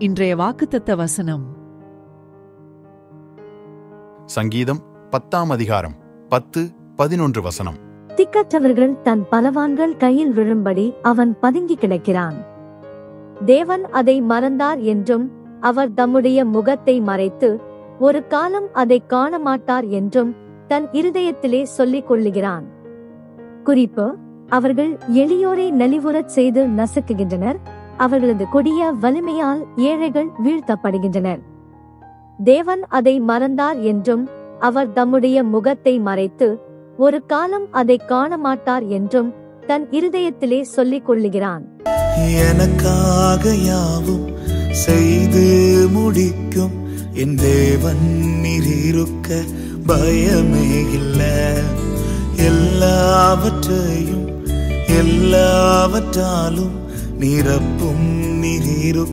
இன்றைய வாக்குத்தத்த வசனம். சங்கீதம் பத்தாம் அதிகாரம் பத்து பதினொன்று வசனம். திக்கற்றவர்கள் தன் பலவான்கள் கையில் விழும்படி அவன் பதுங்கி கிடக்கிறான். தேவன் அதை மறந்தார் என்றும் அவர் தம்முடைய முகத்தை மறைத்து ஒரு காலம் அதை காண மாட்டார் என்றும் தன் இருதயத்திலே சொல்லிக் கொள்ளுகிறான். குறிப்பு அவர்கள் எளியோரை நலிவுறச் செய்து நசுக்குகின்றனர் அவர்களது கொடிய வலிமையால் ஏழைகள் வீழ்த்தப்படுகின்றனர். தேவன் அதை மறந்தார் என்றும் அவர் தம்முடைய முகத்தை மறைத்து ஒரு காலம் அதை காண மாட்டார் என்றும் தன் இருதயத்திலே சொல்லிக் கொள்ளுகிறான். எனக்காக யாவும் செய்து முடிக்கும் என் தேவன் நீரிருக்க பயமே இல்ல. எல்லாவற்றையும் எல்லாவற்றாலும் நிரப்பும் நீரிருக்க